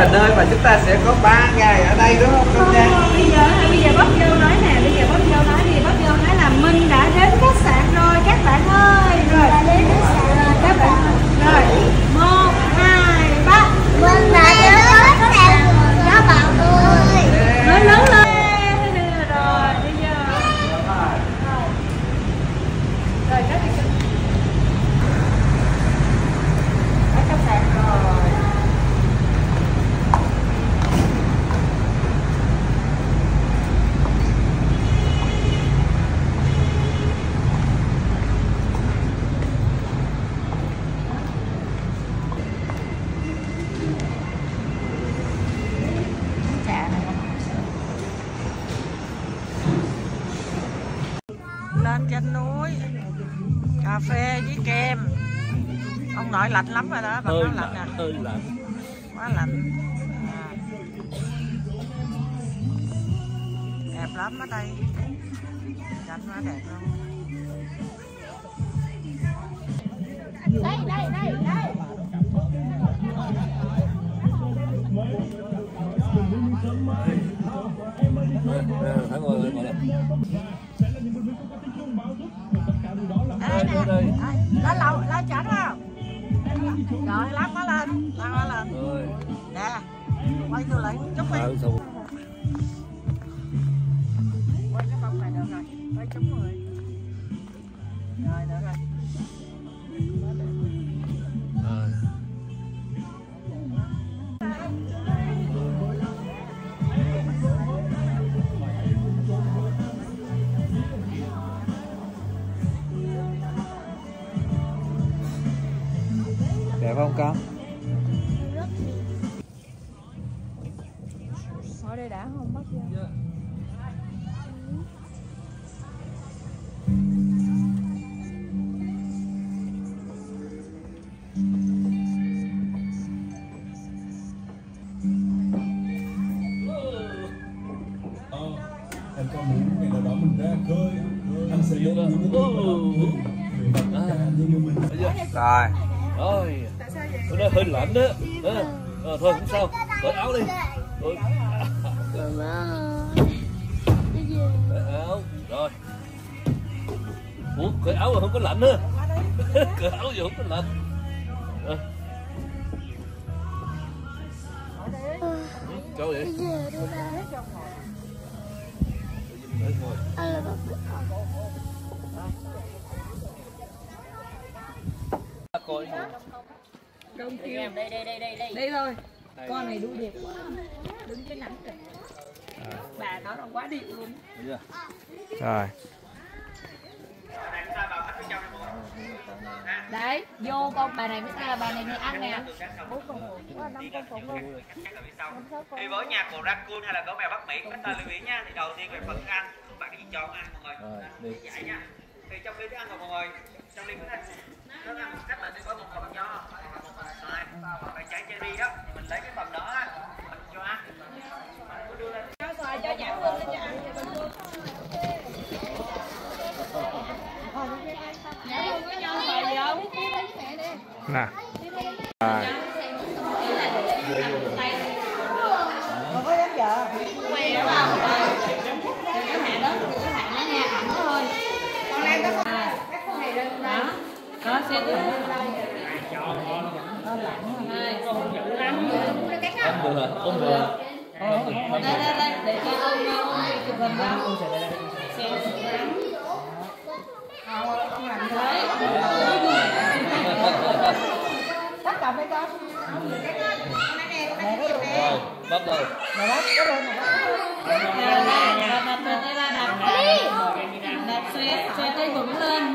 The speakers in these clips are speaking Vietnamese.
là nơi mà chúng ta sẽ có 3 ngày ở đây, đúng không Công Nha? bây giờ bây giờ bóp vô nói nè bây giờ bóp vô nói thì bóp vô nói là minh đã đến khách sạn rồi các bạn ơi rồi đến khách sạn rồi các bạn rồi một hai ba Mình đã đến khách sạn rồi các bạn ơi. nói lớn lên rồi bây giờ rồi cái gì ở khách sạn rồi trà này lên trên núi cà phê với kem. Ông nội lạnh lắm rồi đó bạn hơi nói lạnh lạnh à. hơi lạnh. Quá lạnh. À. đẹp lắm ở đây. Cảnh quá đẹp luôn. Đây, đây, đây, đây. Thắng ngồi ngồi đây nè đây, lầu lá chảnh không rồi lắc lên lắc lên. Nè quay tôi lại chút đi. Quay cái bông này được rồi quay chúng rồi rồi không con? ở đây đã không bắt vô. Em có muốn ngày nào đó mình ra khơi anh sẽ dẫn những người về gặp tất cả những người mình Rồi. Rồi bữa nay hơi lạnh đó. Đó. ờ, thôi không sao. Cởi áo đi. Cởi áo. Rồi. Ủa cởi áo mà không có lạnh nữa. Cởi áo gì không có lạnh. Rồi Ừ, sao vậy. Đấy, ngồi. coi đây thôi con này đu đẹp quá. Đứng cái nắng kìa. Bà nó là quá điệu luôn. Chưa? Rồi. Đấy vô con bà này mới ta là bà này đi ăn nè. Đi với nhà của raccoon hay là gấu mèo Bắc Mỹ? Các ta lưu ý nha. Thì đầu tiên về phần ăn. Bạn cái gì cho ăn mọi người. Rồi, đi. giải nha. Thì trong thức ăn của mọi người trong ly ăn thức ăn cách là sẽ có một phần nho rồi và trái cherry đó. Thì mình lấy cái phần đó á, mình cho ăn. Mình có đưa lên. Cho xoài cho. Nhãn hương lên. cho ăn xoài gì không Nè Rồi Còn có dám vợ Quay đúng không? Đừng có hạ đó, đừng có hạ nó nha, ẩm nó thôi Con đang có à, các con này lên đó Đó, xe từ Nó lạnh Hai, con dữ lắm không được không được Đây, đây, đây, để cho ông ông chụp hình đó Xe Ông làm thế Bắt cầm hay con? rồi bắt đầu Rồi đó, bắt đầu rồi đó. Đặt đặt trên đây ra đặt đặt xe xe tay vững lên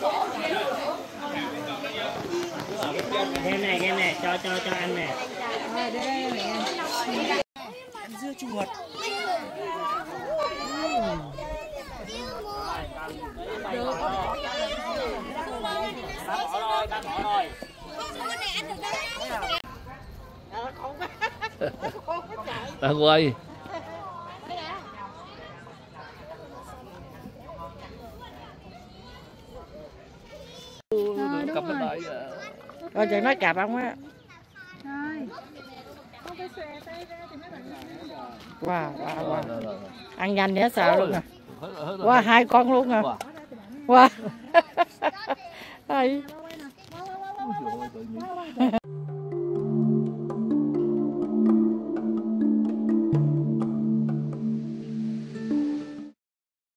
bà này nè, bà này này, này, cho cho cho. Rồi, đưa đây mẹ. đang quay bên đây à. Rồi chị nói chạp ông á. Wow, wow, wow. Ăn nhanh dễ sợ luôn à. Wow, hai con luôn à. Wow. Wow.